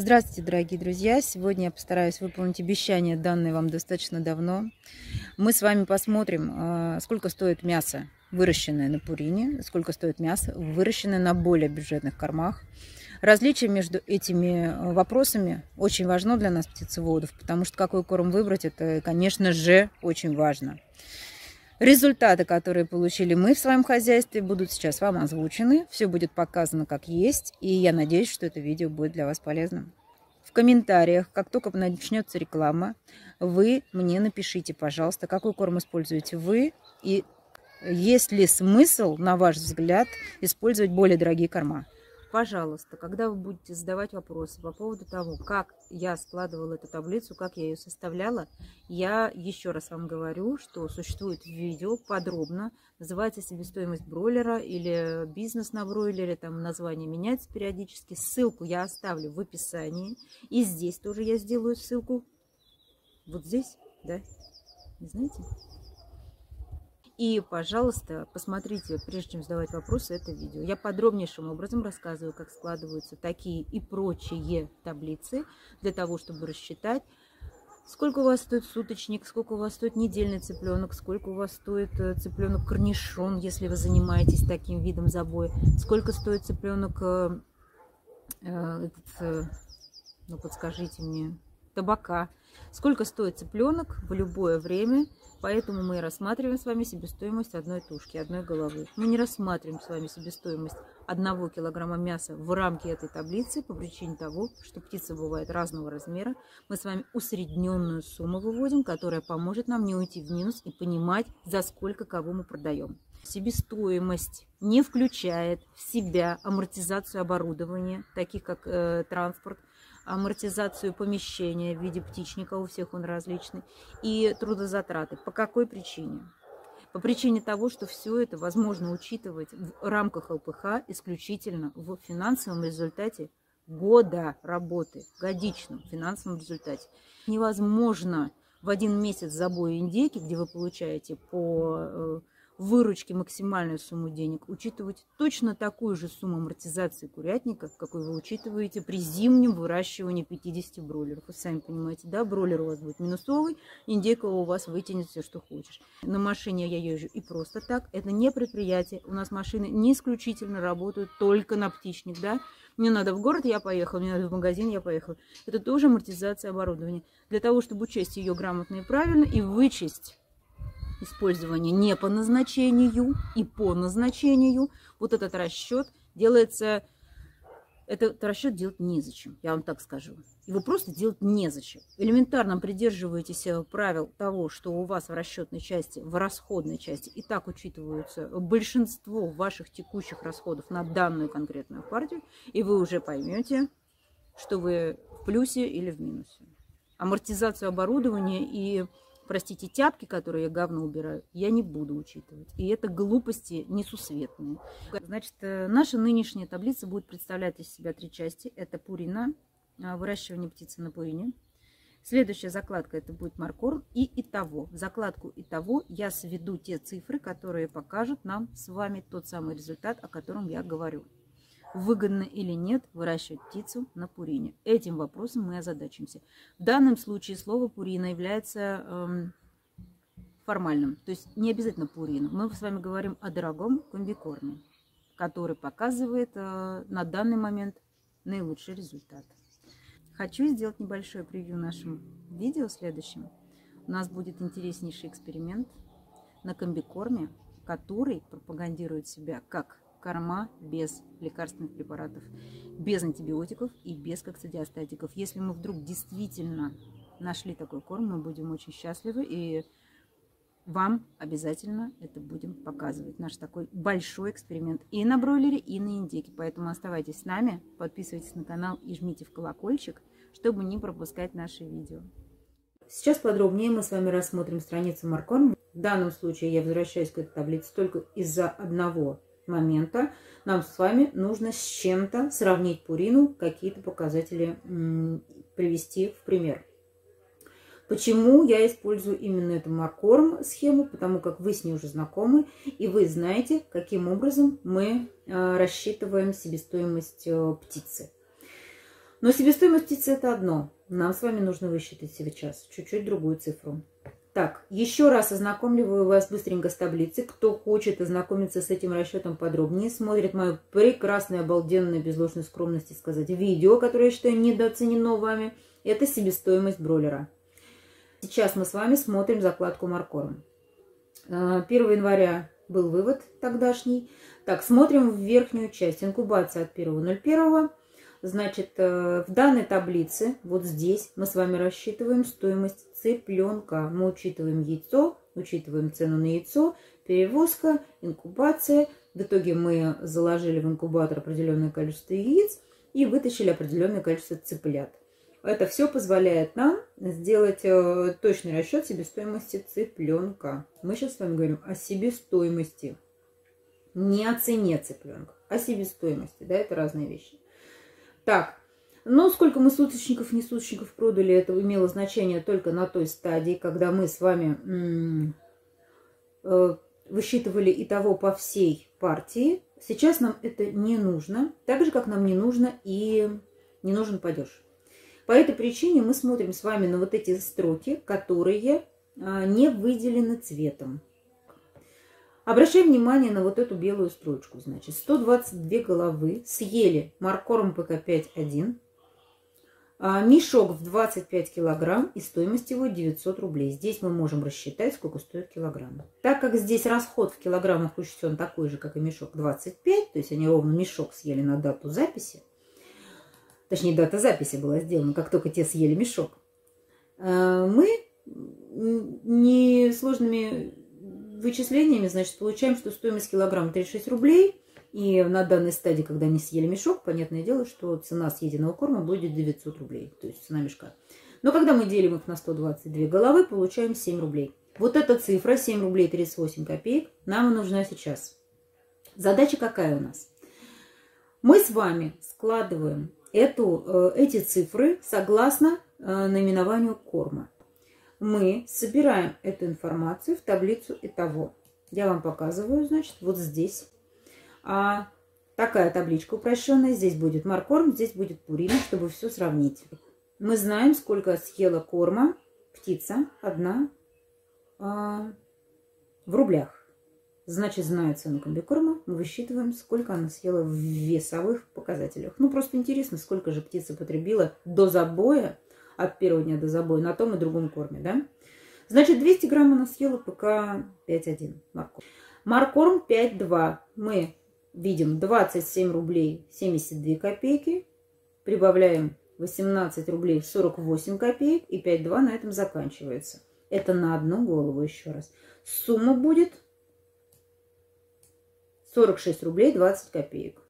Здравствуйте, дорогие друзья! Сегодня я постараюсь выполнить обещание, данное вам достаточно давно. Мы с вами посмотрим, а, сколько стоит мясо, выращенное на пурине, сколько стоит мясо, выращенное на более бюджетных кормах. Различие между этими а, вопросами очень важно для нас, птицеводов, потому что какой корм выбрать, это, конечно же, очень важно. Результаты, которые получили мы в своем хозяйстве, будут сейчас вам озвучены. Все будет показано как есть. И я надеюсь, что это видео будет для вас полезным. В комментариях, как только начнется реклама, вы мне напишите, пожалуйста, какой корм используете вы и есть ли смысл, на ваш взгляд, использовать более дорогие корма. Пожалуйста, когда вы будете задавать вопросы по поводу того, как я складывала эту таблицу, как я ее составляла, я еще раз вам говорю, что существует видео подробно, называется себестоимость бройлера или бизнес на бройлере, там название меняется периодически. Ссылку я оставлю в описании. И здесь тоже я сделаю ссылку. Вот здесь, да? Не знаете? И, пожалуйста, посмотрите, прежде чем задавать вопросы, это видео. Я подробнейшим образом рассказываю, как складываются такие и прочие таблицы для того, чтобы рассчитать, сколько у вас стоит суточник, сколько у вас стоит недельный цыпленок, сколько у вас стоит э, цыпленок корнишон, если вы занимаетесь таким видом забоя, сколько стоит цыпленок, э, э, этот, ну подскажите мне, табака, сколько стоит цыпленок в любое время – Поэтому мы рассматриваем с вами себестоимость одной тушки, одной головы. Мы не рассматриваем с вами себестоимость одного килограмма мяса в рамке этой таблицы по причине того, что птица бывает разного размера. Мы с вами усредненную сумму выводим, которая поможет нам не уйти в минус и понимать, за сколько кого мы продаем. Себестоимость не включает в себя амортизацию оборудования, таких как э, транспорт, амортизацию помещения в виде птичника, у всех он различный, и трудозатраты. По какой причине? По причине того, что все это возможно учитывать в рамках ЛПХ исключительно в финансовом результате года работы, годичном финансовом результате. Невозможно в один месяц забоя индейки, где вы получаете по э, выручки максимальную сумму денег, учитывать точно такую же сумму амортизации курятника, какой вы учитываете при зимнем выращивании 50 бройлеров. Вы сами понимаете, да, бройлер у вас будет минусовый, индейка у вас вытянет все, что хочешь. На машине я езжу и просто так. Это не предприятие. У нас машины не исключительно работают только на птичник, да. Мне надо в город, я поехал, мне надо в магазин, я поехал. Это тоже амортизация оборудования. Для того, чтобы учесть ее грамотно и правильно и вычесть использования не по назначению и по назначению, вот этот расчет делается, этот расчет делать незачем, я вам так скажу. Его просто делать незачем. Элементарно придерживаетесь э, правил того, что у вас в расчетной части, в расходной части и так учитываются большинство ваших текущих расходов на данную конкретную партию, и вы уже поймете, что вы в плюсе или в минусе. Амортизацию оборудования и простите, тяпки, которые я говно убираю, я не буду учитывать. И это глупости несусветные. Значит, э, наша нынешняя таблица будет представлять из себя три части. Это пурина, а, выращивание птицы на пурине. Следующая закладка это будет маркорм и итого. В закладку итого я сведу те цифры, которые покажут нам с вами тот самый результат, о котором я говорю выгодно или нет выращивать птицу на пурине. Этим вопросом мы озадачимся. В данном случае слово пурина является эм, формальным, то есть не обязательно пурина. Мы с вами говорим о дорогом комбикорме, который показывает э, на данный момент наилучший результат. Хочу сделать небольшое превью нашему видео следующем. У нас будет интереснейший эксперимент на комбикорме, который пропагандирует себя как корма без лекарственных препаратов, без антибиотиков и без коксидиостатиков. Если мы вдруг действительно нашли такой корм, мы будем очень счастливы и вам обязательно это будем показывать. Наш такой большой эксперимент и на бройлере, и на индейке. Поэтому оставайтесь с нами, подписывайтесь на канал и жмите в колокольчик, чтобы не пропускать наши видео. Сейчас подробнее мы с вами рассмотрим страницу Маркорм. В данном случае я возвращаюсь к этой таблице только из-за одного момента нам с вами нужно с чем-то сравнить Пурину, какие-то показатели привести в пример. Почему я использую именно эту маркорм схему? Потому как вы с ней уже знакомы, и вы знаете, каким образом мы э, рассчитываем себестоимость э, птицы. Но себестоимость птицы это одно. Нам с вами нужно высчитать сейчас чуть-чуть другую цифру. Так, еще раз ознакомливаю вас быстренько с таблицей. Кто хочет ознакомиться с этим расчетом подробнее, смотрит мое прекрасное, обалденное, без ложной скромности сказать, видео, которое я считаю недооценено вами. Это себестоимость бройлера. Сейчас мы с вами смотрим закладку Маркором. 1 а, января был вывод тогдашний. Так, смотрим в верхнюю часть. Инкубация от 1.01. Значит, э, в данной таблице, вот здесь, мы с вами рассчитываем стоимость цыпленка. Мы учитываем яйцо, учитываем цену на яйцо, перевозка, инкубация. В итоге мы заложили в инкубатор определенное количество яиц и вытащили определенное количество цыплят. Это все позволяет нам сделать э, точный расчет себестоимости цыпленка. Мы сейчас с вами говорим о себестоимости. Не о цене цыпленка, о себестоимости. Да, это разные вещи. Так, но сколько мы суточников, не суточников продали, это имело значение только на той стадии, когда мы с вами э, высчитывали и того по всей партии. Сейчас нам это не нужно, так же, как нам не нужно и не нужен падеж. По этой причине мы смотрим с вами на вот эти строки, которые а, не выделены цветом. Обращаем внимание на вот эту белую строчку. Значит, 122 головы съели маркором ПК-5.1. А, мешок в 25 килограмм и стоимость его 900 рублей. Здесь мы можем рассчитать, сколько стоит килограмм. Так как здесь расход в килограммах учтен такой же, как и мешок 25, то есть они ровно мешок съели на дату записи, точнее дата записи была сделана, как только те съели мешок, а, мы несложными вычислениями, значит, получаем, что стоимость килограмма 36 рублей. И на данной стадии, когда они съели мешок, понятное дело, что цена съеденного корма будет 900 рублей, то есть цена мешка. Но когда мы делим их на 122 головы, получаем 7 рублей. Вот эта цифра, 7 рублей 38 копеек, нам нужна сейчас. Задача какая у нас? Мы с вами складываем эту, э, эти цифры согласно э, наименованию корма мы собираем эту информацию в таблицу итого. Я вам показываю, значит, вот здесь. А такая табличка упрощенная. Здесь будет маркорм, здесь будет пурина, чтобы все сравнить. Мы знаем, сколько съела корма птица одна а, в рублях. Значит, зная цену комбикорма, мы высчитываем, сколько она съела в весовых показателях. Ну, просто интересно, сколько же птица потребила до забоя от первого дня до забоя на том и другом корме, да? Значит, 200 грамм она съела ПК 5,1 маркорм. Маркорм 5,2. Мы видим 27 рублей 72 копейки. Прибавляем 18 рублей 48 копеек. И 5,2 на этом заканчивается. Это на одну голову еще раз. Сумма будет 46 рублей 20 копеек.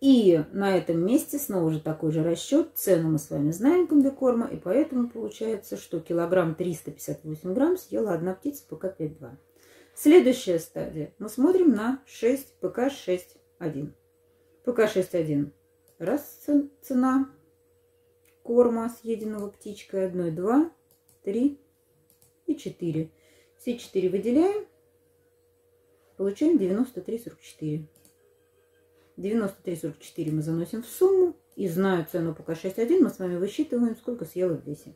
И на этом месте снова же такой же расчет. Цену мы с вами знаем комбикорма, и поэтому получается, что килограмм 358 грамм съела одна птица ПК-5,2. Следующая стадия. Мы смотрим на 6 ПК-6,1. ПК-6,1. Раз цена корма, съеденного птичкой. 1, 2, 3 и 4. Все 4 выделяем. Получаем 93,44. 93,44 мы заносим в сумму. И зная цену пока 6,1, мы с вами высчитываем, сколько съела в весе.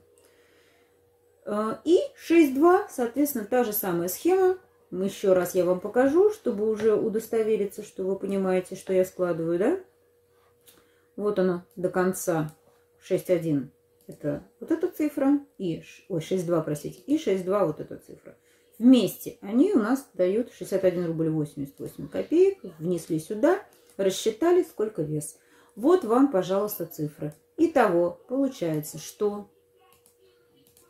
А, и 6,2, соответственно, та же самая схема. Еще раз я вам покажу, чтобы уже удостовериться, что вы понимаете, что я складываю, да? Вот оно до конца 6,1. Это вот эта цифра. И, ой, 6,2, простите. И 6,2 вот эта цифра. Вместе они у нас дают 61 рубль 88 копеек. Внесли сюда рассчитали, сколько вес. Вот вам, пожалуйста, цифры. Итого получается, что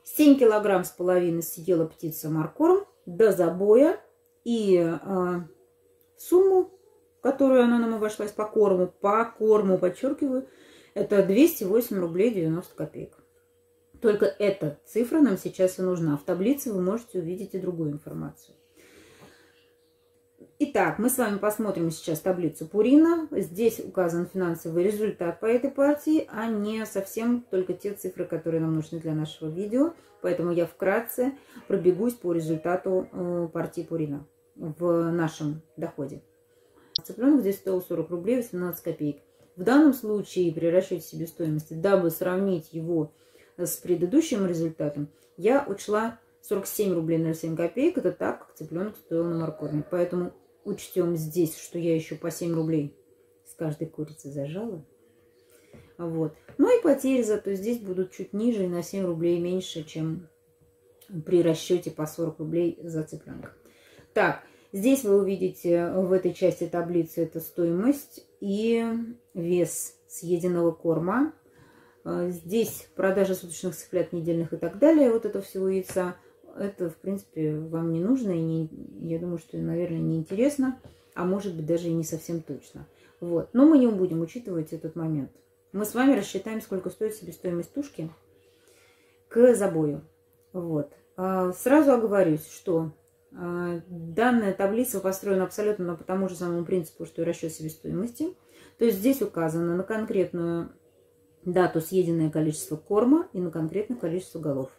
7 килограмм с половиной съела птица маркорм до забоя. И э, сумму, которую она нам обошлась по корму, по корму, подчеркиваю, это 208 рублей 90 копеек. Только эта цифра нам сейчас и нужна. В таблице вы можете увидеть и другую информацию. Итак, мы с вами посмотрим сейчас таблицу Пурина. Здесь указан финансовый результат по этой партии, а не совсем только те цифры, которые нам нужны для нашего видео. Поэтому я вкратце пробегусь по результату э, партии Пурина в нашем доходе. Цыпленок здесь стоил 40 рублей 18 копеек. В данном случае при расчете себестоимости, дабы сравнить его с предыдущим результатом, я учла 47 рублей 07 копеек. Это так, как цыпленок стоил на моркови. Поэтому учтем здесь, что я еще по 7 рублей с каждой курицы зажала. Вот. Ну и потери зато здесь будут чуть ниже на 7 рублей меньше, чем при расчете по 40 рублей за цыпленка. Так, здесь вы увидите в этой части таблицы это стоимость и вес съеденного корма. А, здесь продажа суточных цыплят, недельных и так далее. Вот это всего яйца. Это, в принципе, вам не нужно. И не, я думаю, что, наверное, не интересно. А может быть, даже и не совсем точно. Вот. Но мы не будем учитывать этот момент. Мы с вами рассчитаем, сколько стоит себестоимость тушки к забою. Вот. А, сразу оговорюсь, что а, данная таблица построена абсолютно по тому же самому принципу, что и расчет себестоимости. То есть здесь указано на конкретную дату съеденное количество корма и на конкретное количество голов.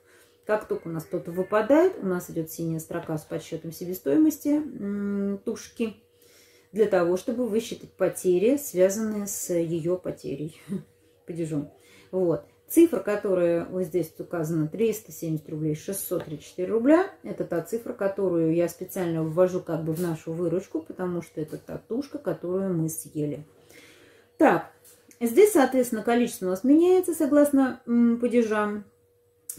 Как только у нас кто-то выпадает, у нас идет синяя строка с подсчетом себестоимости тушки для того, чтобы высчитать потери, связанные с ее потерей, падежом. Вот. Цифра, которая вот здесь указана, 370 рублей, 634 рубля, это та цифра, которую я специально ввожу как бы в нашу выручку, потому что это та тушка, которую мы съели. Так, здесь, соответственно, количество у нас меняется согласно падежам.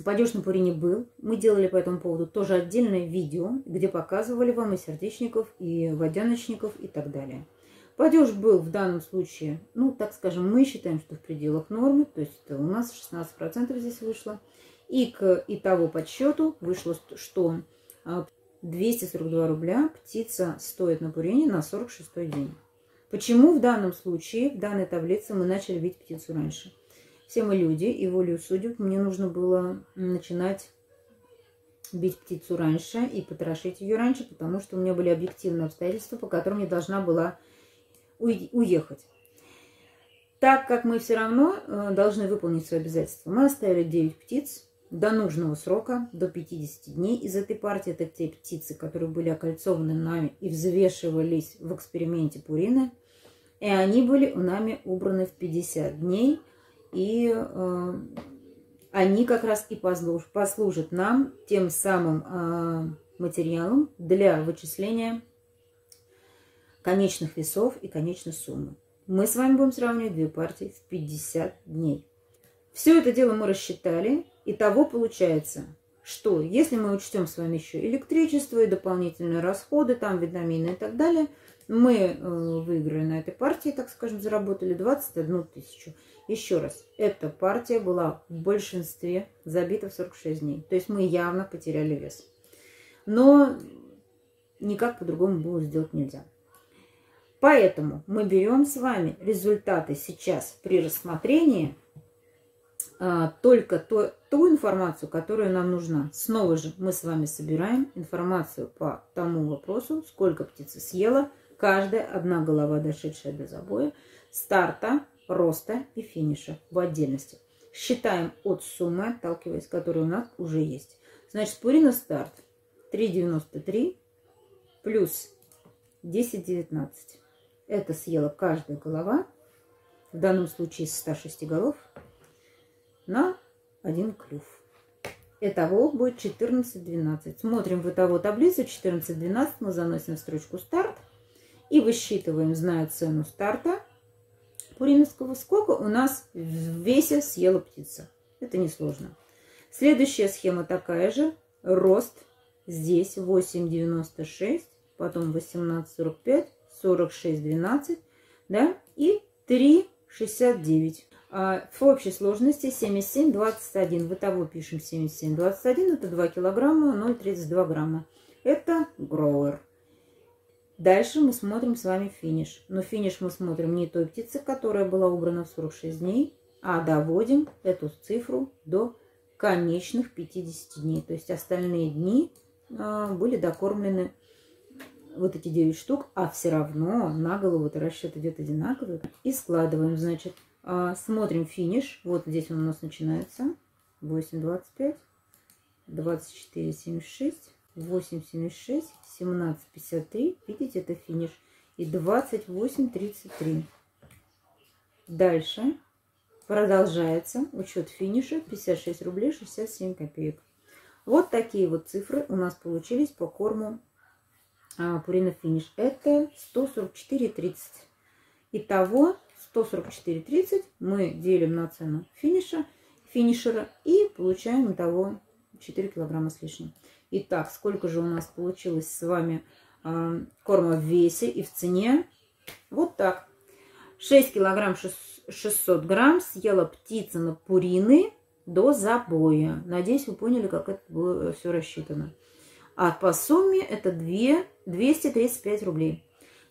Падеж на Пурине был. Мы делали по этому поводу тоже отдельное видео, где показывали вам и сердечников, и водяночников, и так далее. Падеж был в данном случае, ну, так скажем, мы считаем, что в пределах нормы, то есть это у нас 16% здесь вышло. И к итого подсчету вышло, что 242 а, рубля птица стоит на Пурине на 46 день. Почему в данном случае, в данной таблице мы начали видеть птицу раньше? Все мы люди, и волею судеб мне нужно было начинать бить птицу раньше и потрошить ее раньше, потому что у меня были объективные обстоятельства, по которым я должна была уехать. Так как мы все равно э, должны выполнить свои обязательства, мы оставили 9 птиц до нужного срока, до 50 дней из этой партии. Это те птицы, которые были окольцованы нами и взвешивались в эксперименте Пурины. И они были у нами убраны в 50 дней – и э, они как раз и послуж, послужат нам тем самым э, материалом для вычисления конечных весов и конечной суммы. Мы с вами будем сравнивать две партии в 50 дней. Все это дело мы рассчитали, и того получается, что если мы учтем с вами еще электричество и дополнительные расходы, там витамины и так далее, мы э, выиграли на этой партии, так скажем, заработали 21 тысячу. Еще раз, эта партия была в большинстве забита в 46 дней. То есть мы явно потеряли вес. Но никак по-другому было сделать нельзя. Поэтому мы берем с вами результаты сейчас при рассмотрении а, только то, ту информацию, которая нам нужна. Снова же мы с вами собираем информацию по тому вопросу, сколько птица съела, каждая одна голова, дошедшая до забоя, старта, роста и финиша в отдельности. Считаем от суммы, отталкиваясь, которая у нас уже есть. Значит, Пурина старт 3,93 плюс 10,19. Это съела каждая голова, в данном случае из 106 голов, на один клюв. Итого будет 14-12. Смотрим в итого таблицу 14-12. Мы заносим в строчку старт и высчитываем, зная цену старта, Пуриновского сколько у нас в весе съела птица. Это несложно. Следующая схема такая же. Рост здесь 8,96, потом 18,45, 46,12, да, и 3,69. А в общей сложности 77,21. В того пишем 77,21. Это 2 килограмма, 0,32 грамма. Это гроуэр. Дальше мы смотрим с вами финиш. Но финиш мы смотрим не той птицы, которая была убрана в 46 дней, а доводим эту цифру до конечных 50 дней. То есть остальные дни а, были докормлены вот эти 9 штук, а все равно на голову это расчет идет одинаковый. И складываем, значит, а, смотрим финиш. Вот здесь он у нас начинается. 8,25, 24,76, 8,76, 17,53. Видите, это финиш. И 28,33. Дальше продолжается учет финиша 56 рублей 67 копеек. Вот такие вот цифры у нас получились по корму а, Пурина Финиш. Это 144,30. Итого 144,30 мы делим на цену финиша, финишера и получаем того 4 килограмма с лишним. Итак, сколько же у нас получилось с вами э, корма в весе и в цене? Вот так. 6 килограмм 600 грамм съела птица на пурины до забоя. Надеюсь, вы поняли, как это было все рассчитано. А по сумме это 2, 235 рублей.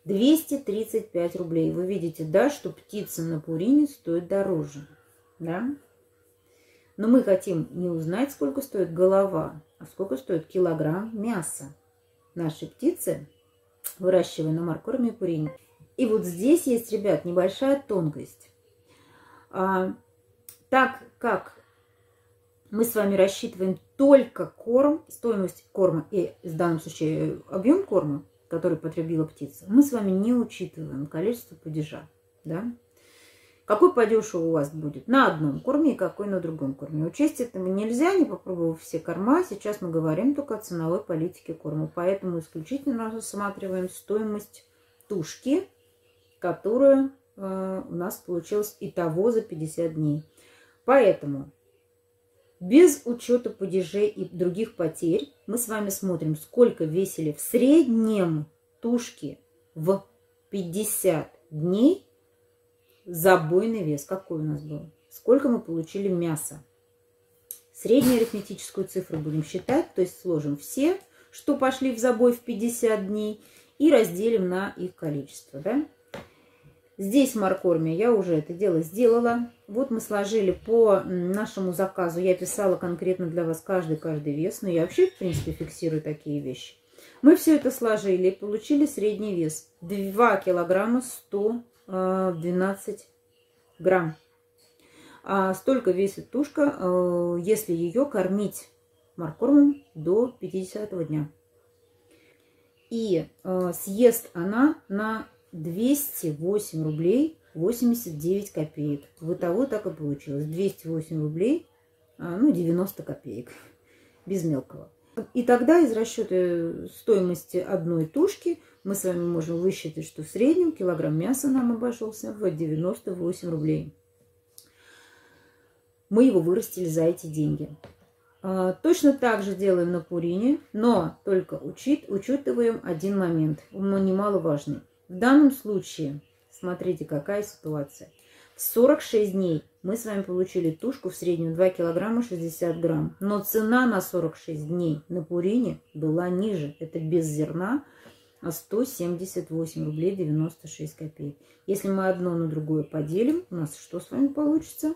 235 рублей. Вы видите, да, что птица на пурине стоит дороже. Да? Но мы хотим не узнать, сколько стоит голова, а сколько стоит килограмм мяса нашей птицы, выращиваемой на маркорме и. И вот здесь есть, ребят, небольшая тонкость. А, так как мы с вами рассчитываем только корм, стоимость корма и в данном случае объем корма, который потребила птица, мы с вами не учитываем количество падежа. Да? Какой падеж у вас будет на одном корме и какой на другом корме. Учесть этого нельзя, не попробовав все корма. Сейчас мы говорим только о ценовой политике корма. Поэтому исключительно рассматриваем стоимость тушки, которая э, у нас получилась и того за 50 дней. Поэтому без учета падежей и других потерь мы с вами смотрим, сколько весили в среднем тушки в 50 дней забойный вес какой у нас был. Сколько мы получили мяса. Среднюю арифметическую цифру будем считать, то есть сложим все, что пошли в забой в 50 дней, и разделим на их количество. Да? Здесь маркормия, я уже это дело сделала. Вот мы сложили по нашему заказу, я писала конкретно для вас каждый-каждый вес, но я вообще, в принципе, фиксирую такие вещи. Мы все это сложили и получили средний вес 2 килограмма 100 Э, 12 грамм. А столько весит тушка, э, если ее кормить маркормом до 50 дня. И э, съест она на 208 рублей 89 копеек. Вот того так и получилось. 208 рублей, а, ну 90 копеек, без мелкого. И тогда из расчета стоимости одной тушки – мы с вами можем высчитать, что в среднем килограмм мяса нам обошелся в 98 рублей. Мы его вырастили за эти деньги. А, точно так же делаем на пурине, но только учит, учитываем один момент, немаловажный. В данном случае, смотрите, какая ситуация. В 46 дней мы с вами получили тушку в среднем 2 килограмма 60 грамм. Но цена на 46 дней на Пурине была ниже. Это без зерна, 178 рублей 96 копеек. Если мы одно на другое поделим, у нас что с вами получится?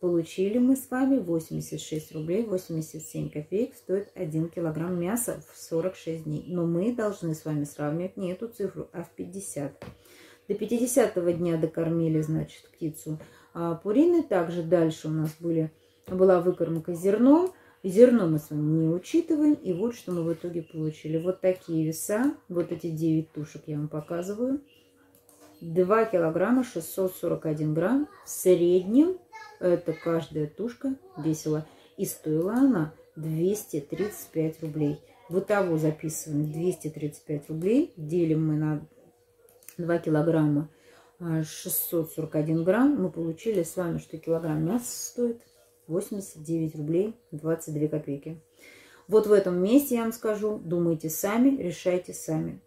Получили мы с вами 86 рублей 87 копеек стоит 1 килограмм мяса в 46 дней. Но мы должны с вами сравнивать не эту цифру, а в 50. До 50 дня докормили, значит, птицу. А пурины также дальше у нас были, была выкормка зерном. Зерно мы с вами не учитываем. И вот что мы в итоге получили. Вот такие веса. Вот эти 9 тушек я вам показываю. 2 килограмма 641 грамм в среднем это каждая тушка весила. И стоила она 235 рублей. Вот того записываем 235 рублей. Делим мы на 2 килограмма 641 а, грамм. Мы получили с вами, что килограмм мяса стоит 89 рублей 22 копейки. Вот в этом месте я вам скажу, думайте сами, решайте сами.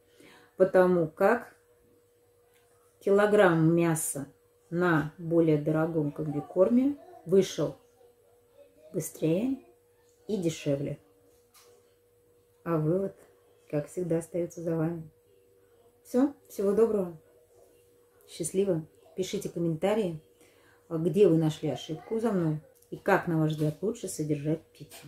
Потому как килограмм мяса на более дорогом комбикорме вышел быстрее и дешевле. А вывод, как всегда, остается за вами. Все, всего доброго, счастливо. Пишите комментарии, где вы нашли ошибку за мной и как, на ваш взгляд, лучше содержать птицу.